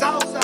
Southside.